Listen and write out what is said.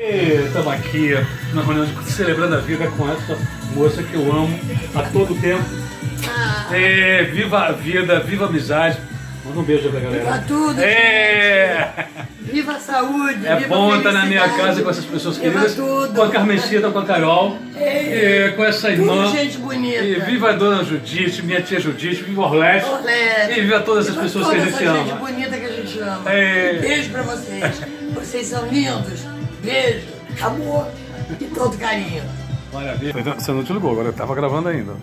Estamos aqui na reunião de celebrando a vida com essa moça que eu amo a todo tempo. Ah, É, viva a vida, viva a amizade. Manda um beijo pra galera. Viva tudo, É, viva a saúde, é viva bom estar na minha casa com essas pessoas viva queridas. tudo. Com a Carmencita, com a Carol. É. e com essa Tudo irmã. gente bonita. E viva a dona Judite, minha tia Judite, viva Orlete. Orlete. E viva todas as Viva pessoas toda que a gente essa gente ama. bonita que a gente ama. É. Beijo pra vocês. Vocês são lindos. Beijo, amor e todo carinho. Maravilha. Você não te ligou, agora eu tava gravando ainda.